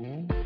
Mm-hmm.